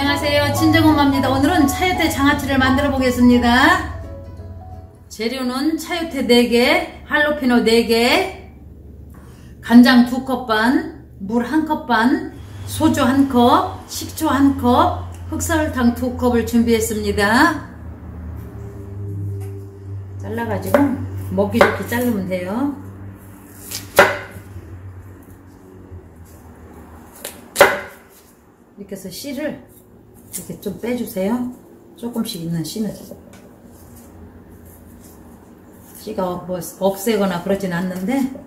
안녕하세요. 친정엄마입니다. 오늘은 차요태 장아찌를 만들어 보겠습니다. 재료는 차요태 4개 할로피노 4개 간장 2컵 반 물 1컵 반 소주 1컵 식초 1컵 흑설탕 2컵을 준비했습니다. 잘라가지고 먹기 좋게 자르면 돼요. 이렇게 해서 씨를 이렇게 좀 빼주세요. 조금씩 있는 씨는. 씨가 뭐 없애거나 그러진 않는데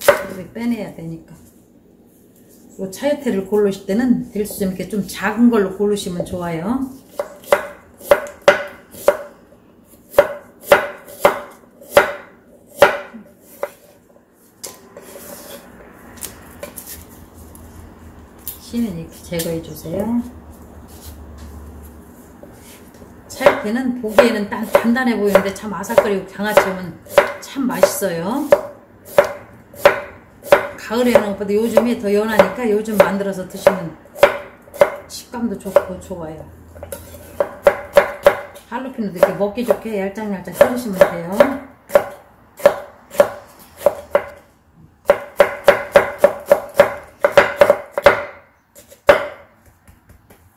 이렇게 빼내야 되니까. 그 차요태를 고르실 때는 될수 있으면 이렇게 좀 작은 걸로 고르시면 좋아요. 씨는 이렇게 제거해 주세요. 찰때는 보기에는 단, 단단해 보이는데 참 아삭거리고 장아찌면 참 맛있어요. 가을에 는 것보다 요즘이 더 연하니까 요즘 만들어서 드시면 식감도 좋고 좋아요. 할로피노도 이렇게 먹기 좋게 얄짝얄짝 썰으시면 돼요.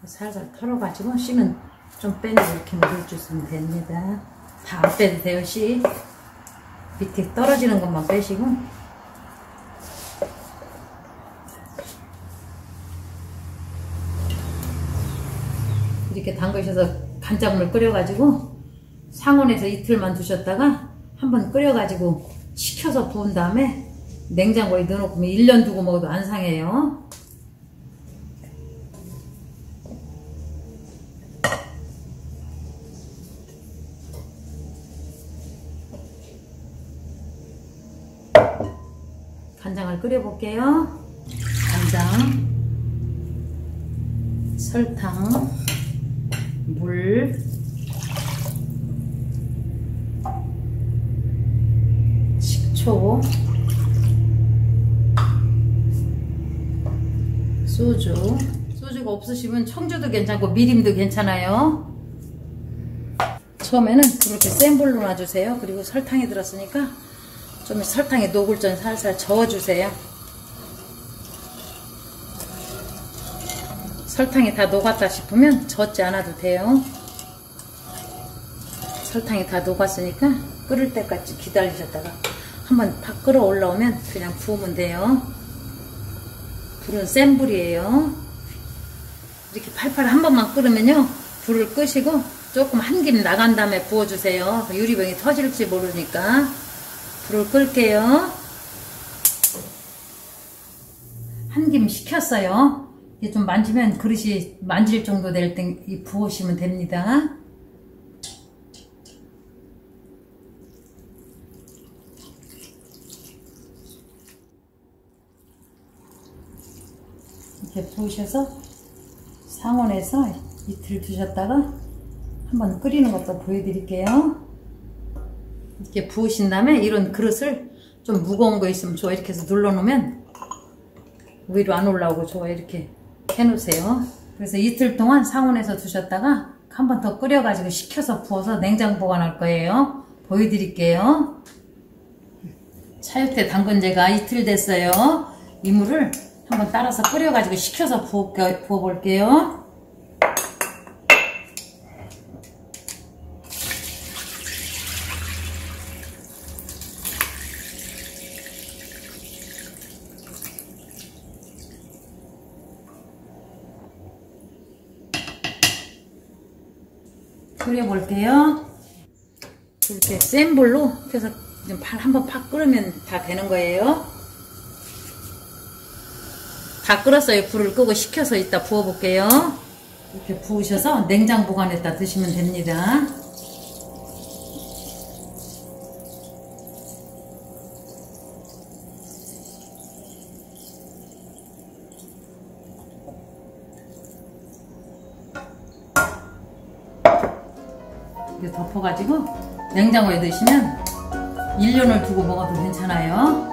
살살 털어가지고 씨는 좀 빼내고 이렇게 물어주시면 됩니다. 다 안 빼도 돼요, 씨. 밑에 떨어지는 것만 빼시고. 이렇게 담그셔서 간장물 끓여가지고 상온에서 이틀만 두셨다가 한번 끓여가지고 식혀서 부은 다음에 냉장고에 넣어놓고 1년 두고 먹어도 안 상해요. 간장을 끓여볼게요. 간장, 설탕, 물, 식초, 소주. 소주가 없으시면 청주도 괜찮고 미림도 괜찮아요. 처음에는 그렇게 센 불로 놔주세요. 그리고 설탕이 들었으니까 좀 설탕이 녹을 전 살살 저어주세요. 설탕이 다 녹았다 싶으면 젓지 않아도 돼요. 설탕이 다 녹았으니까 끓을 때까지 기다리셨다가 한번 팍 끓어 올라오면 그냥 부으면 돼요. 불은 센 불이에요. 이렇게 팔팔 한 번만 끓으면요. 불을 끄시고 조금 한 김 나간 다음에 부어주세요. 유리병이 터질지 모르니까. 불을 끌게요. 한 김 식혔어요. 이게 좀 만지면 그릇이 만질 정도 될 때 부으시면 됩니다. 이렇게 부으셔서 상온에서 이틀 두셨다가 한번 끓이는 것도 보여드릴게요. 이렇게 부으신 다음에 이런 그릇을 좀 무거운 거 있으면 좋아 이렇게 해서 눌러놓으면 위로 안 올라오고 좋아 이렇게 해놓으세요. 그래서 이틀 동안 상온에서 두셨다가 한 번 더 끓여가지고 식혀서 부어서 냉장 보관할 거예요. 보여드릴게요. 차유태 담근제가 이틀 됐어요. 이 물을 한번 따라서 끓여가지고 식혀서 부어, 부어볼게요. 끓여볼게요. 이렇게 센 불로 그래서 발 한번 팍 끓으면 다 되는 거예요. 다 끓었어요. 불을 끄고 식혀서 이따 부어볼게요. 이렇게 부으셔서 냉장 보관했다 드시면 됩니다. 이렇게 덮어가지고 냉장고에 넣으시면 1년을 두고 먹어도 괜찮아요.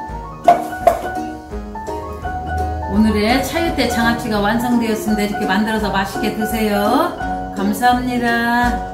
오늘의 차유대 장아찌가 완성되었습니다. 이렇게 만들어서 맛있게 드세요. 감사합니다.